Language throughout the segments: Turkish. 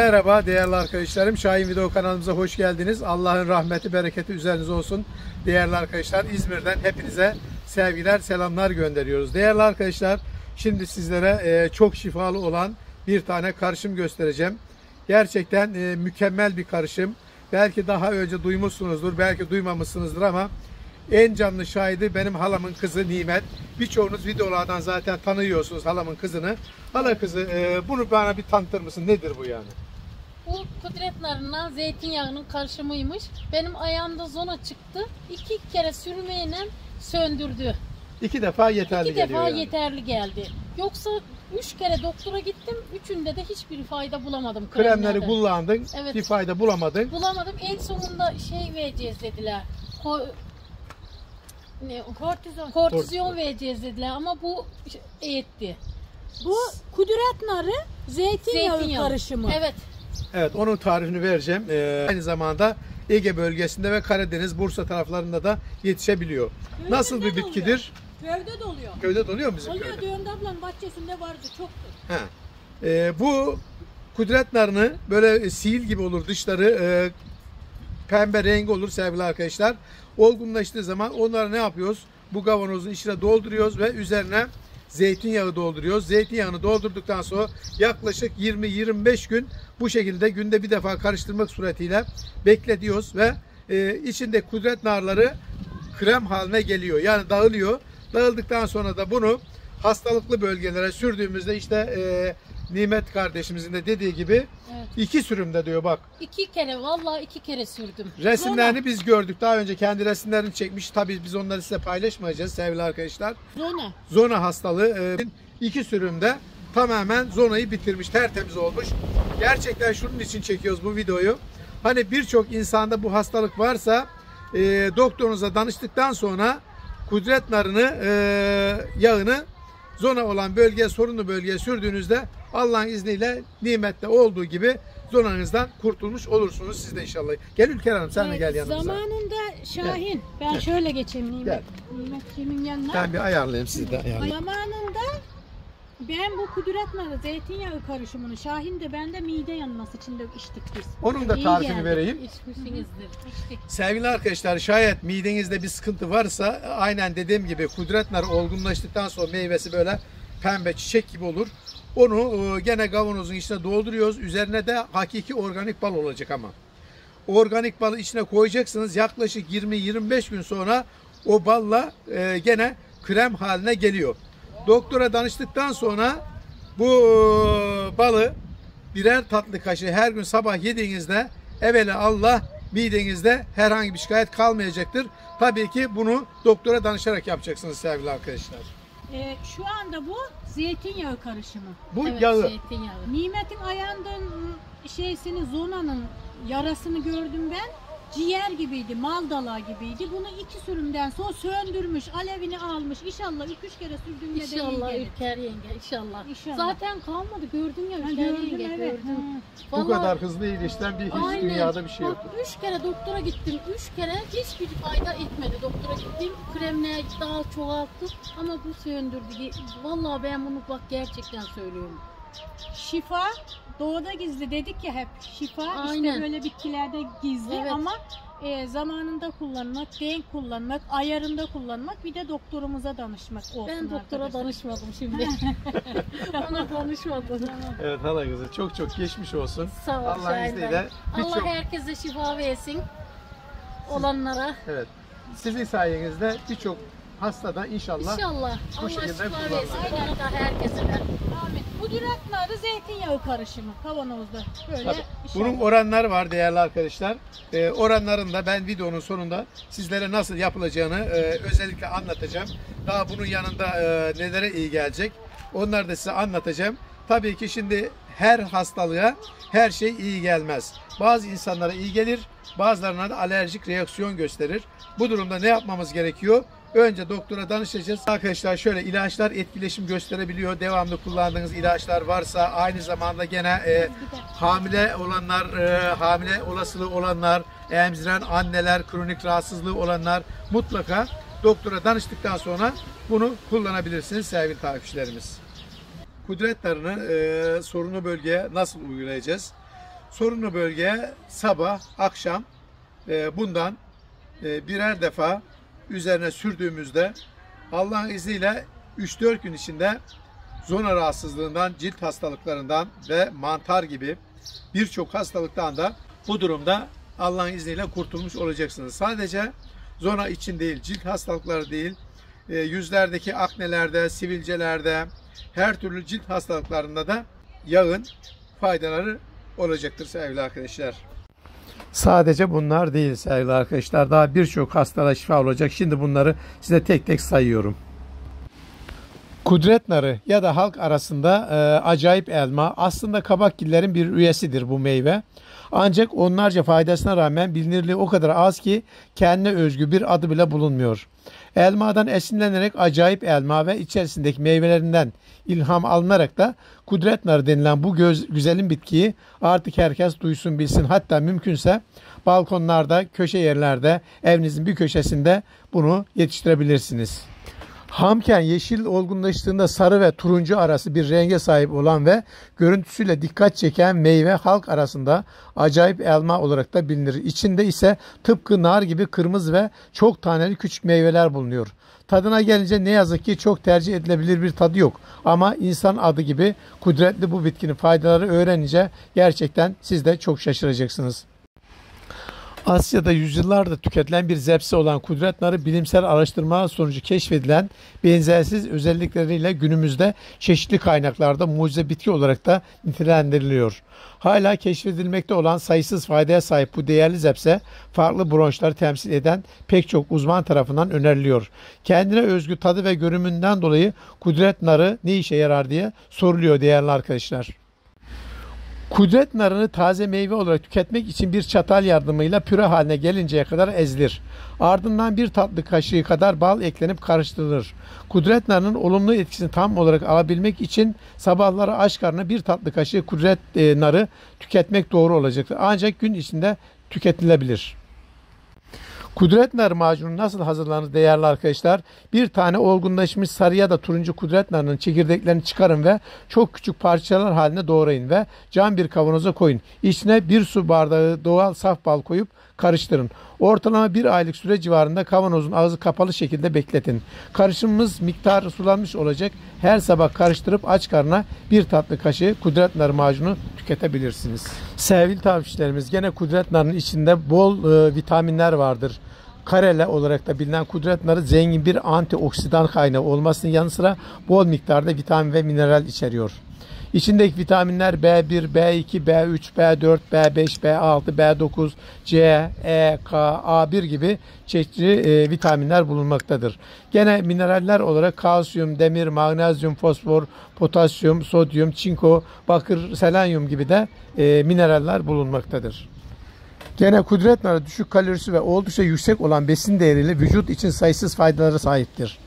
Merhaba değerli arkadaşlarım. Şahin Video kanalımıza hoş geldiniz. Allah'ın rahmeti, bereketi üzerinize olsun. Değerli arkadaşlar İzmir'den hepinize sevgiler, selamlar gönderiyoruz. Değerli arkadaşlar şimdi sizlere e, çok şifalı olan bir tane karışım göstereceğim. Gerçekten e, mükemmel bir karışım. Belki daha önce duymuşsunuzdur, belki duymamışsınızdır ama en canlı şahidi benim halamın kızı Nimet. Birçoğunuz videolardan zaten tanıyorsunuz halamın kızını. Hala kızı e, bunu bana bir tanıtır mısın? Nedir bu yani? Bu kudret narından zeytinyağının karışımıymış. Benim ayağımda zona çıktı. İki kere sürmeyle söndürdü. İki defa yeterli İki geliyor defa yani. yeterli geldi. Yoksa üç kere doktora gittim. Üçünde de hiçbir fayda bulamadım. Kremleri kullandın, Evet. bir fayda bulamadın. Bulamadım. En sonunda şey vereceğiz dediler. Ko- ne, kortizon. Kortizon vereceğiz dediler ama bu etti. Bu kudret narı zeytinyağı, Zeytinyağı. karışımı. Evet. Evet, onun tarifini vereceğim. Ee, aynı zamanda Ege bölgesinde ve Karadeniz, Bursa taraflarında da yetişebiliyor. Nasıl bir Köyde bitkidir? oluyor. Köyde de oluyor. Köyde doluyor mu bizim Oluyor köyde? Düğünde ablanın bahçesinde vardı çoktu. He. Ee, bu kudret narını böyle sil gibi olur dışları e, pembe rengi olur sevgili arkadaşlar. Olgunlaştığı zaman onları ne yapıyoruz? Bu kavanozun içine dolduruyoruz ve üzerine zeytinyağı dolduruyoruz. Zeytinyağını doldurduktan sonra yaklaşık 20-25 gün bu şekilde günde bir defa karıştırmak suretiyle bekletiyoruz ve e, içinde kudret narları krem haline geliyor. Yani dağılıyor. Dağıldıktan sonra da bunu hastalıklı bölgelere sürdüğümüzde işte e, Nimet kardeşimizin de dediği gibi Evet. iki sürümde diyor bak. İki kere vallahi iki kere sürdüm. Resimlerini biz gördük. Daha önce kendi resimlerini çekmiş. Tabii biz onları size paylaşmayacağız sevgili arkadaşlar. Zona. Zona hastalığı e, iki sürümde tamamen zonayı bitirmiş, tertemiz olmuş. Gerçekten şunun için çekiyoruz bu videoyu. Hani birçok insanda bu hastalık varsa e, doktorunuza danıştıktan sonra kudret narını, e, yağını zona olan bölgeye, sorunlu bölgeye sürdüğünüzde Allah'ın izniyle nimette olduğu gibi zonanızdan kurtulmuş olursunuz siz de inşallah. Gel Ülker Hanım sen de gel yanımıza. Zamanında Şahin. Ben Gel. şöyle geçeyim Gel. Nimet. Nimetciğimin yanına. Ben bir ayarlayayım sizi de ayarlayayım. Zamanında ben bu kudret narı zeytinyağı karışımını Şahin de ben de mide yanması için de içtik biz. Onun da İyi tarifini geldi. vereyim. İçmişsinizdir. İçtik. Sevgili arkadaşlar şayet midenizde bir sıkıntı varsa aynen dediğim gibi kudret narı olgunlaştıktan sonra meyvesi böyle pembe çiçek gibi olur. Onu e, gene kavanozun içine dolduruyoruz. Üzerine de hakiki organik bal olacak ama. Organik balı içine koyacaksınız. Yaklaşık 20-25 gün sonra o balla e, gene krem haline geliyor. Doktora danıştıktan sonra bu e, balı birer tatlı kaşığı her gün sabah yediğinizde evvela Allah midenizde herhangi bir şikayet kalmayacaktır. Tabii ki bunu doktora danışarak yapacaksınız sevgili arkadaşlar. Ee, şu anda bu zeytinyağı karışımı. Bu Evet, yağı. zeytinyağı. Nimet'in ayağından şeysini zonanın yarasını gördüm ben. Ciğer gibiydi, mal dala gibiydi. Bunu iki sürümden sonra söndürmüş, alevini almış. İnşallah iki üç kere sürdüğümde de iyi İnşallah gelir. Ülker yenge inşallah. İnşallah. Zaten kalmadı gördün ya Ülker gördüm yenge evet. gördüm. Bu Vallahi- kadar hızlı iyileşten bir hiç Aynen. dünyada bir şey yok. Üç kere doktora gittim. Üç kere hiçbir fayda etmedi. Doktora gittim. Kremle daha çoğalttı. Ama bu söndürdü. Vallahi ben bunu bak gerçekten söylüyorum. Şifa doğuda gizli dedik ya hep. Şifa Aynen. işte böyle bitkilerde gizli Evet. ama e, zamanında kullanmak, denk kullanmak, ayarında kullanmak bir de doktorumuza danışmak olsun Ben doktora arkadaşlar. danışmadım şimdi. Ona danışmadım. Evet hala kızı çok çok geçmiş olsun. Sağ ol Şahin izniyle. Allah birçok herkese şifa versin. Olanlara. evet sizin sayenizde birçok hastada inşallah İnşallah. bu Allah şekilde şifa kullanılır. versin. Aynen da herkese ver. Amin. Bu dürakları zeytinyağı karışımı kavanozda. Böyle Tabii. inşallah. Bunun oranları var değerli arkadaşlar. Ee, oranlarını da ben videonun sonunda sizlere nasıl yapılacağını e, özellikle anlatacağım. Daha bunun yanında e, nelere iyi gelecek onları da size anlatacağım. Tabii ki şimdi her hastalığa her şey iyi gelmez. Bazı insanlara iyi gelir, bazılarına da alerjik reaksiyon gösterir. Bu durumda ne yapmamız gerekiyor? Önce doktora danışacağız. Arkadaşlar şöyle ilaçlar etkileşim gösterebiliyor. Devamlı kullandığınız ilaçlar varsa aynı zamanda gene e, hamile olanlar, e, hamile olasılığı olanlar, emziren anneler, kronik rahatsızlığı olanlar mutlaka doktora danıştıktan sonra bunu kullanabilirsiniz sevgili takipçilerimiz. Kudret narını e, sorunlu bölgeye nasıl uygulayacağız? sorunlu bölgeye sabah, akşam e, bundan e, birer defa üzerine sürdüğümüzde Allah'ın izniyle 3-4 gün içinde zona rahatsızlığından, cilt hastalıklarından ve mantar gibi birçok hastalıktan da bu durumda Allah'ın izniyle kurtulmuş olacaksınız. Sadece zona için değil, cilt hastalıkları değil, e, yüzlerdeki aknelerde, sivilcelerde, her türlü cilt hastalıklarında da yağın faydaları olacaktır sevgili arkadaşlar. Sadece bunlar değil sevgili arkadaşlar. Daha birçok hastalığa şifa olacak. Şimdi bunları size tek tek sayıyorum. Kudret narı ya da halk arasında e, acayip elma aslında kabakgillerin bir üyesidir bu meyve. Ancak onlarca faydasına rağmen bilinirliği o kadar az ki kendine özgü bir adı bile bulunmuyor. Elmadan esinlenerek acayip elma ve içerisindeki meyvelerinden ilham alınarak da kudret narı denilen bu göz, güzelin bitkiyi artık herkes duysun bilsin. Hatta mümkünse balkonlarda, köşe yerlerde, evinizin bir köşesinde bunu yetiştirebilirsiniz. Hamken yeşil olgunlaştığında sarı ve turuncu arası bir renge sahip olan ve görüntüsüyle dikkat çeken meyve halk arasında acayip elma olarak da bilinir. İçinde ise tıpkı nar gibi kırmızı ve çok taneli küçük meyveler bulunuyor. Tadına gelince ne yazık ki çok tercih edilebilir bir tadı yok. Ama insan adı gibi kudretli bu bitkinin faydaları öğrenince gerçekten siz de çok şaşıracaksınız. Asya'da yüzyıllardır tüketilen bir zepse olan kudret narı bilimsel araştırmalar sonucu keşfedilen benzersiz özellikleriyle günümüzde çeşitli kaynaklarda mucize bitki olarak da nitelendiriliyor. Hala keşfedilmekte olan sayısız faydaya sahip bu değerli zepse farklı bronşları temsil eden pek çok uzman tarafından öneriliyor. Kendine özgü tadı ve görünümünden dolayı kudret narı ne işe yarar diye soruluyor değerli arkadaşlar. Kudret narını taze meyve olarak tüketmek için bir çatal yardımıyla püre haline gelinceye kadar ezilir. Ardından bir tatlı kaşığı kadar bal eklenip karıştırılır. Kudret narının olumlu etkisini tam olarak alabilmek için sabahları aç karnına bir tatlı kaşığı kudret e, narı tüketmek doğru olacaktır. Ancak gün içinde tüketilebilir. Kudret nar macunu nasıl hazırlanır değerli arkadaşlar? Bir tane olgunlaşmış sarı ya da turuncu kudret narının çekirdeklerini çıkarın ve çok küçük parçalar halinde doğrayın ve cam bir kavanoza koyun. İçine bir su bardağı doğal saf bal koyup karıştırın. Ortalama bir aylık süre civarında kavanozun ağzı kapalı şekilde bekletin. Karışımımız miktarı sulanmış olacak. Her sabah karıştırıp aç karnına bir tatlı kaşığı kudret narı macunu tüketebilirsiniz. Sevgili tavsiyelerimiz gene kudret narının içinde bol e, vitaminler vardır. Karele olarak da bilinen kudret narı zengin bir antioksidan kaynağı olmasının yanı sıra bol miktarda vitamin ve mineral içeriyor. İçindeki vitaminler B1, B2, B3, B4, B5, B6, B9, C, E, K, A1 gibi çeşitli e, vitaminler bulunmaktadır. Gene mineraller olarak kalsiyum, demir, magnezyum, fosfor, potasyum, sodyum, çinko, bakır, selenyum gibi de e, mineraller bulunmaktadır. Gene kudret narı düşük kalorisi ve oldukça yüksek olan besin değeriyle vücut için sayısız faydalara sahiptir.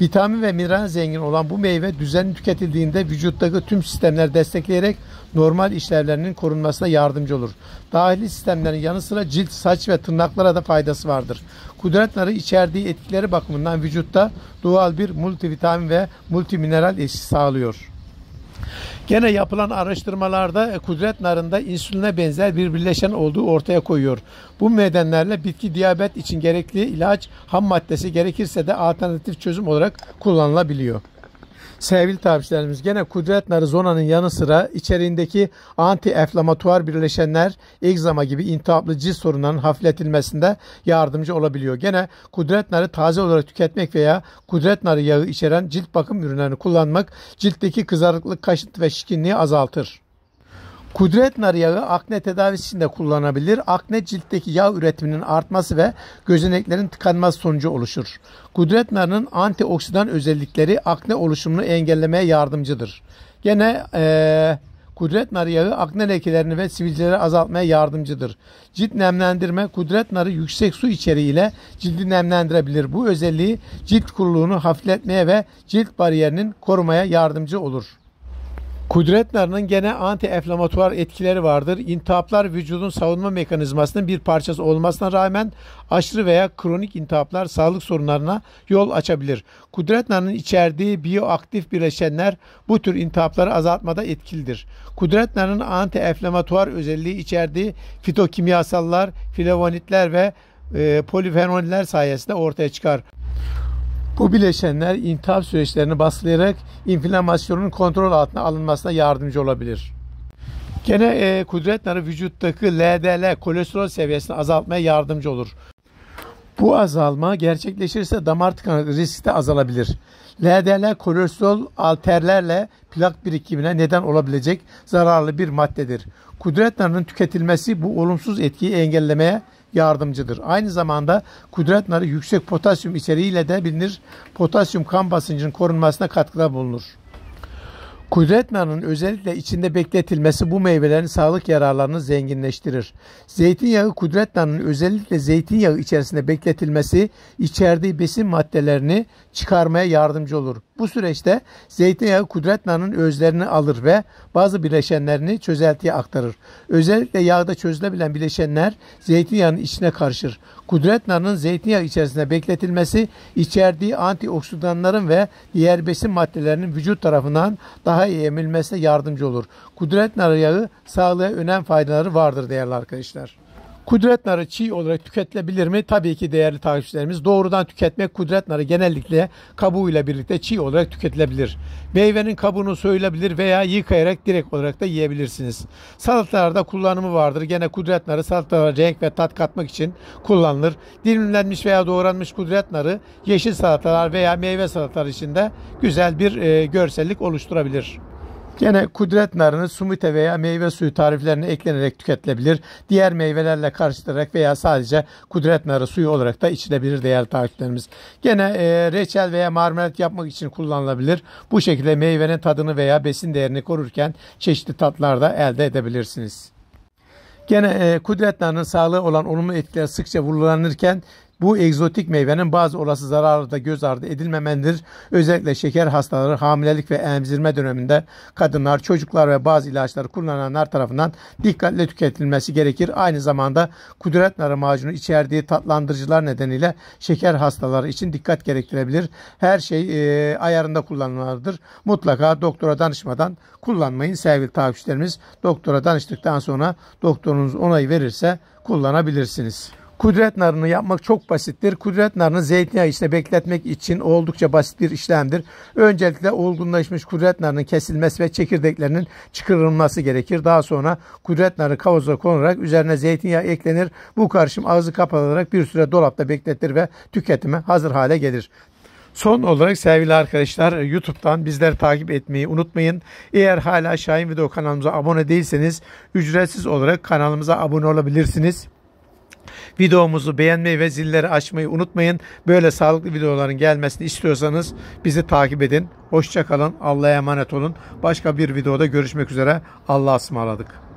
Vitamin ve mineral zengin olan bu meyve düzenli tüketildiğinde vücuttaki tüm sistemler destekleyerek normal işlevlerinin korunmasına yardımcı olur. Dahili sistemlerin yanı sıra cilt, saç ve tırnaklara da faydası vardır. Kudret narı içerdiği etkileri bakımından vücutta doğal bir multivitamin ve multimineral etkisi sağlıyor. Gene yapılan araştırmalarda kudret narında insüline benzer bir bileşen olduğu ortaya koyuyor. Bu nedenlerle bitki diyabet için gerekli ilaç ham maddesi gerekirse de alternatif çözüm olarak kullanılabiliyor. Sevgili takipçilerimiz gene kudret narı zonanın yanı sıra içeriğindeki anti-enflamatuar birleşenler egzama gibi intihaplı cilt sorunlarının hafifletilmesinde yardımcı olabiliyor. Gene kudret narı taze olarak tüketmek veya kudret narı yağı içeren cilt bakım ürünlerini kullanmak ciltteki kızarıklık, kaşıntı ve şişkinliği azaltır. Kudret narı yağı akne tedavisi için de kullanılabilir. Akne ciltteki yağ üretiminin artması ve gözeneklerin tıkanması sonucu oluşur. Kudret narının antioksidan özellikleri akne oluşumunu engellemeye yardımcıdır. Gene ee, kudret narı yağı akne lekelerini ve sivilceleri azaltmaya yardımcıdır. Cilt nemlendirme kudret narı yüksek su içeriğiyle cildi nemlendirebilir. Bu özelliği cilt kuruluğunu hafifletmeye ve cilt bariyerinin korumaya yardımcı olur. Kudret narının gene anti-enflamatuar etkileri vardır. İntihaplar vücudun savunma mekanizmasının bir parçası olmasına rağmen aşırı veya kronik intihaplar sağlık sorunlarına yol açabilir. Kudret narının içerdiği biyoaktif bileşenler bu tür intihapları azaltmada etkilidir. Kudret narının anti-enflamatuar özelliği içerdiği fitokimyasallar, flavonitler ve e, polifenoller sayesinde ortaya çıkar. Bu bileşenler intihap süreçlerini baskılayarak inflamasyonun kontrol altına alınmasına yardımcı olabilir. Gene e, kudret narı vücuttaki LDL kolesterol seviyesini azaltmaya yardımcı olur. Bu azalma gerçekleşirse damar tıkanıklığı riski de azalabilir. LDL kolesterol alterlerle plak birikimine neden olabilecek zararlı bir maddedir. Kudret narının tüketilmesi bu olumsuz etkiyi engellemeye yardımcıdır. Aynı zamanda kudret narı yüksek potasyum içeriğiyle de bilinir. Potasyum kan basıncının korunmasına katkıda bulunur. Kudret narının özellikle içinde bekletilmesi bu meyvelerin sağlık yararlarını zenginleştirir. Zeytinyağı kudret narının özellikle zeytinyağı içerisinde bekletilmesi içerdiği besin maddelerini çıkarmaya yardımcı olur. Bu süreçte zeytinyağı kudret narının özlerini alır ve bazı bileşenlerini çözeltiye aktarır. Özellikle yağda çözülebilen bileşenler zeytinyağının içine karışır. Kudret narının zeytinyağı içerisinde bekletilmesi içerdiği antioksidanların ve diğer besin maddelerinin vücut tarafından daha iyi emilmesine yardımcı olur. Kudret narı yağı sağlığa önem faydaları vardır değerli arkadaşlar. Kudret narı çiğ olarak tüketilebilir mi? Tabii ki değerli takipçilerimiz. Doğrudan tüketmek kudret narı genellikle kabuğuyla birlikte çiğ olarak tüketilebilir. Meyvenin kabuğunu soyulabilir veya yıkayarak direkt olarak da yiyebilirsiniz. Salatalarda kullanımı vardır. Gene kudret narı salatalara renk ve tat katmak için kullanılır. Dilimlenmiş veya doğranmış kudret narı yeşil salatalar veya meyve salatalar içinde güzel bir e, görsellik oluşturabilir. Gene kudret narını sumite veya meyve suyu tariflerine eklenerek tüketilebilir. Diğer meyvelerle karıştırarak veya sadece kudret narı suyu olarak da içilebilir değerli takipçilerimiz. Gene e, reçel veya marmelat yapmak için kullanılabilir. Bu şekilde meyvenin tadını veya besin değerini korurken çeşitli tatlar da elde edebilirsiniz. Gene e, kudret narının sağlığı olan olumlu etkiler sıkça vurgulanırken bu egzotik meyvenin bazı olası zararları da göz ardı edilmemelidir. Özellikle şeker hastaları, hamilelik ve emzirme döneminde kadınlar, çocuklar ve bazı ilaçları kullananlar tarafından dikkatle tüketilmesi gerekir. Aynı zamanda kudret narı macunu içerdiği tatlandırıcılar nedeniyle şeker hastaları için dikkat gerektirebilir. Her şey e, ayarında kullanılmalıdır. Mutlaka doktora danışmadan kullanmayın sevgili takipçilerimiz. Doktora danıştıktan sonra doktorunuz onayı verirse kullanabilirsiniz. Kudret narını yapmak çok basittir. Kudret narını zeytinyağı içinde bekletmek için oldukça basit bir işlemdir. Öncelikle olgunlaşmış kudret narının kesilmesi ve çekirdeklerinin çıkarılması gerekir. Daha sonra kudret narı kavanoza konularak üzerine zeytinyağı eklenir. Bu karışım ağzı kapatılarak bir süre dolapta bekletir ve tüketime hazır hale gelir. Son olarak sevgili arkadaşlar YouTube'dan bizleri takip etmeyi unutmayın. Eğer hala Şahin Video kanalımıza abone değilseniz ücretsiz olarak kanalımıza abone olabilirsiniz. Videomuzu beğenmeyi ve zilleri açmayı unutmayın. Böyle sağlıklı videoların gelmesini istiyorsanız bizi takip edin. Hoşçakalın. Allah'a emanet olun. Başka bir videoda görüşmek üzere. Allah'a ısmarladık.